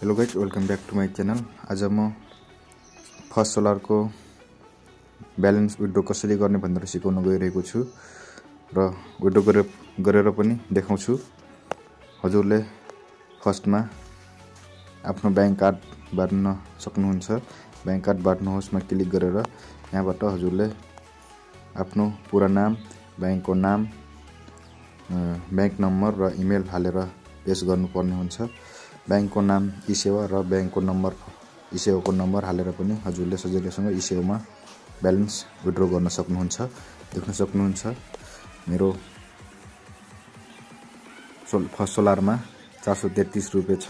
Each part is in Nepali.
Hello guys welcome back to my channel आज म फर्स्ट सोलरको ब्यालेन्स विड्रो कसरी गर्ने भनेर सिकाउन गइरहेको छु र विड्रो गरेर गरेर पनि देखाउँछु। हजुरले फर्स्टमा आफ्नो ब्याङ्क कार्ड बाँड्न सक्नुहुन्छ। ब्याङ्क कार्ड बाँड्नुहोसमा क्लिक गरेर यहाँबाट हजुरले आफ्नो पुरा नाम ब्याङ्कको नाम ब्याङ्क नम्बर र इमेल हालेर पेस गर्नुपर्ने हुन्छ। ब्याङ्कको नाम इसेवा र ब्याङ्कको नम्बर इसेवाको नम्बर हालेर पनि हजुरले सजिलैसँग इसेवामा ब्यालेन्स विड्रो गर्न सक्नुहुन्छ देख्न सक्नुहुन्छ। मेरो सोल फर्स्ट सोलरमा चार सौ तेत्तिस रुपियाँ छ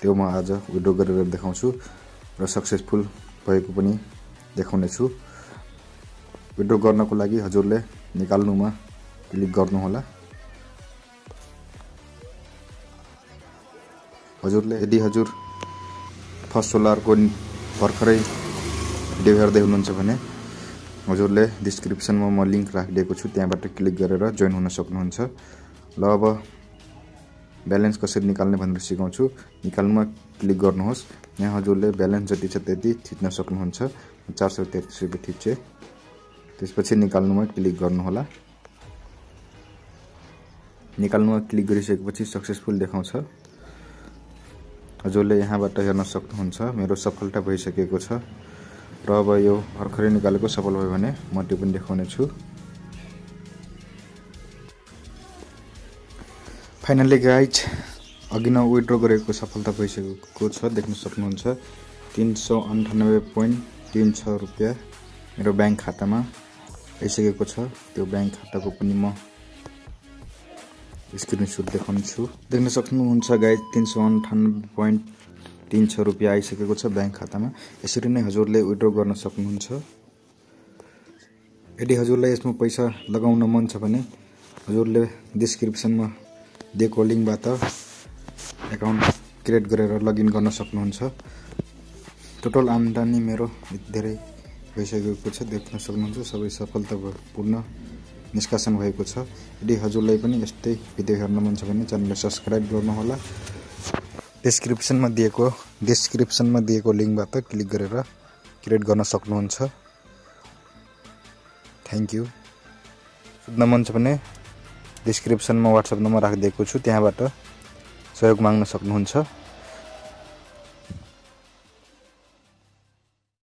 त्यो म आज विड्रो गरेर देखाउँछु र सक्सेसफुल भएको पनि देखाउनेछु। विड्रो गर्नको लागि हजुरले निकाल्नुमा क्लिक गर्नुहोला। हजुरले यदि हजुर फर्स्ट सोलरको भर्खरै भिडियो हेर्दै हुनुहुन्छ भने हजुरले डिस्क्रिप्सनमा म लिङ्क राखिदिएको छु त्यहाँबाट क्लिक गरेर जोइन हुन सक्नुहुन्छ। ल अब ब्यालेन्स कसरी निकाल्ने भनेर सिकाउँछु। निकाल्नुमा क्लिक गर्नुहोस्। यहाँ हजुरले ब्यालेन्स जति छ त्यति थिच्न सक्नुहुन्छ। चार सय तेत्तिस रुपियाँ थिच्चे। त्यसपछि निकाल्नुमा क्लिक गर्नुहोला। निकाल्नुमा क्लिक गरिसकेपछि सक्सेसफुल देखाउँछ। हजुरले यहाँबाट हेर्न सक्नुहुन्छ मेरो सफलता भइसकेको छ। र अब यो भर्खरै निकालेको सफल भयो भने म त्यो पनि देखाउने छु। फाइनल्ली गाइज अघि नै विड्रो गरेको सफलता भइसकेको छ देख्न सक्नुहुन्छ। तिन सौ अन्ठानब्बे पोइन्ट तिन छ रुपियाँ मेरो ब्याङ्क खातामा आइसकेको छ। त्यो ब्याङ्क खाताको पनि म स्क्रिनसट देखाउने छु देख्न सक्नुहुन्छ गाइज तिन सौ अन्ठानब्बे पोइन्ट तिन छ रुपियाँ आइसकेको छ ब्याङ्क खातामा। यसरी नै हजुरले विड्रो गर्न सक्नुहुन्छ। यदि हजुरलाई यसमा पैसा लगाउन मन छ भने हजुरले डिस्क्रिप्सनमा दिएको लिङ्कबाट एकाउन्ट क्रिएट गरेर लगइन गर्न सक्नुहुन्छ। टोटल आम्दानी मेरो धेरै भइसकेको छ देख्न सक्नुहुन्छ। सबै सफलतापूर्ण निष्कासन भएको छ। यदि हजुरलाई पनि यस्तै भिडियो हेर्न मन छ भने च्यानललाई सब्सक्राइब गर्नुहोला। डिस्क्रिप्सनमा दिएको डिस्क्रिप्सनमा दिएको लिङ्कबाट क्लिक गरेर क्रिएट गर्न सक्नुहुन्छ। थ्याङ्क यू सोध्न मन छ भने डिस्क्रिप्सनमा वाट्सएप नम्बर राखिदिएको छु। त्यहाँबाट सहयोग माग्न सक्नुहुन्छ।